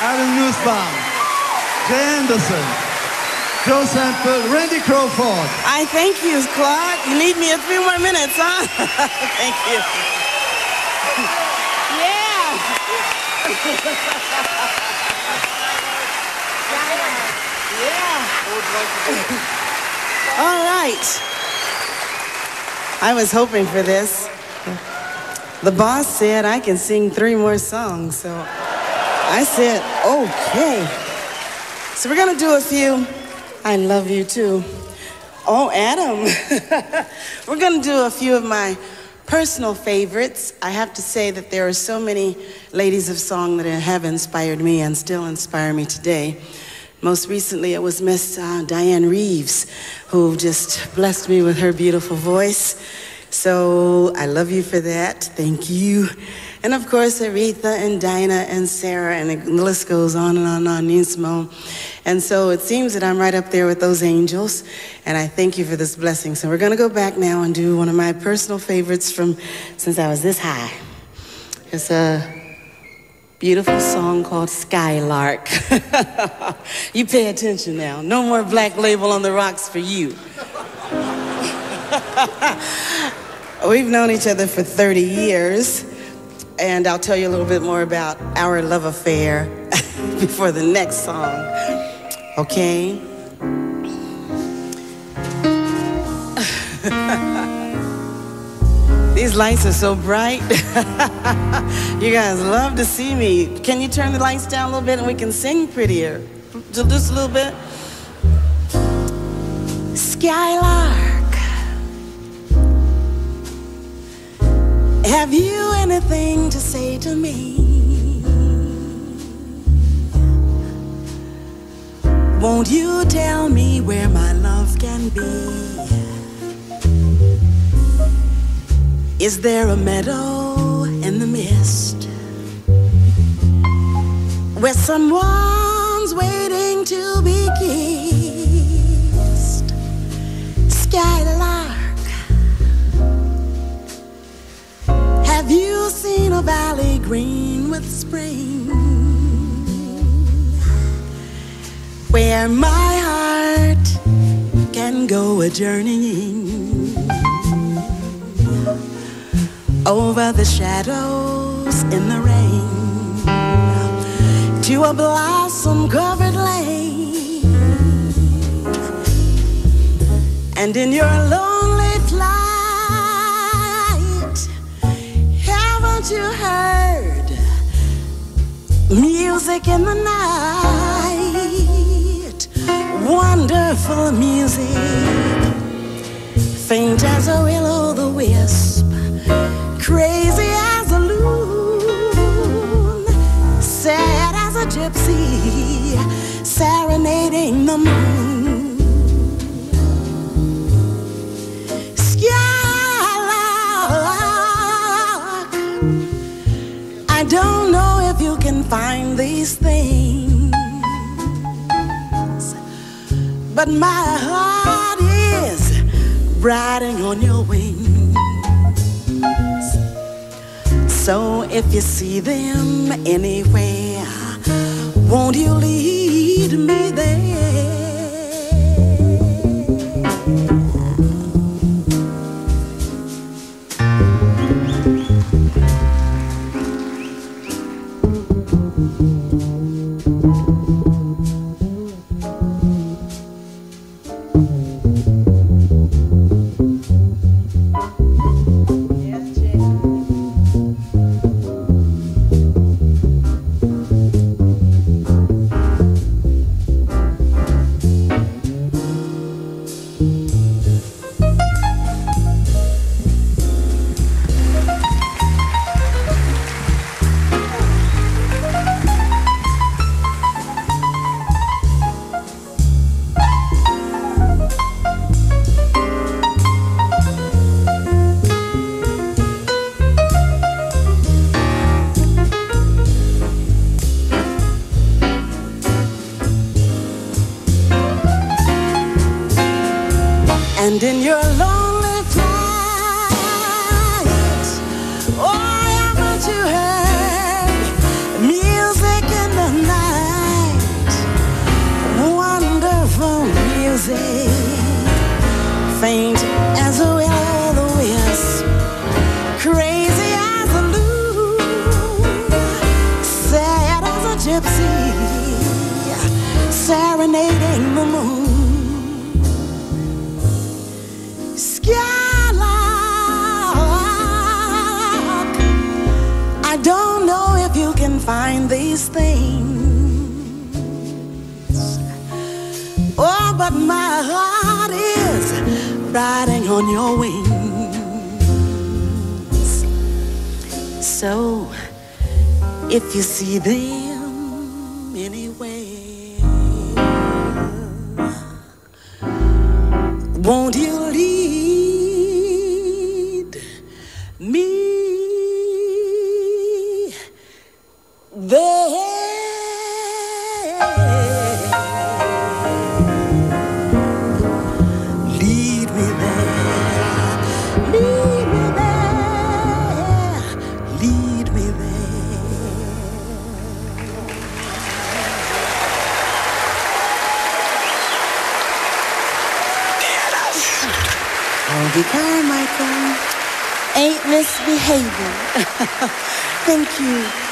Adam Nussbaum, Jay Anderson, Joe Sample, Randy Crawford. I thank you, Clark. You need me a few more minutes, huh? thank you. yeah. yeah. All right. I was hoping for this. The boss said I can sing three more songs, so I said, okay. So we're gonna do a few. I love you too. Oh, Adam. we're gonna do a few of my personal favorites. I have to say that there are so many ladies of song that have inspired me and still inspire me today. Most recently, it was Miss uh, Dianne Reeves who just blessed me with her beautiful voice. So I love you for that. Thank you. And of course, Aretha and Dinah and Sarah, and the list goes on and on and on, Nismo. And so it seems that I'm right up there with those angels, and I thank you for this blessing. So we're going to go back now and do one of my personal favorites from since I was this high. It's a beautiful song called Skylark. you pay attention now. No more black label on the rocks for you. We've known each other for 30 years, and I'll tell you a little bit more about our love affair before the next song. Okay? These lights are so bright. you guys love to see me. Can you turn the lights down a little bit and we can sing prettier? Just a little bit. Skylark, have you anything to say to me? Won't you tell me where my love can be? Is there a meadow in the mist where someone's waiting to be kissed? Skylark, green with spring where my heart can go a journeying? over the shadows in the rain to a blossom covered lane. And in your lonely flight, haven't you heard music in the night? Wonderful music, faint as a will o' the wisp. Crazy as a loon, sad as a gypsy, serenading the moon. Skylark, I don't know find these things, but my heart is riding on your wings. So if you see them anywhere, won't you lead me there? and in your lonely flight, all that you had, music in the night, wonderful music, faint as a crazy as a sad as a gypsy, serenading the moon. Don't know if you can find these things. Oh, but my heart is riding on your wings. So, if you see them anywhere, be kind, Michael. Ain't misbehaving. Thank you.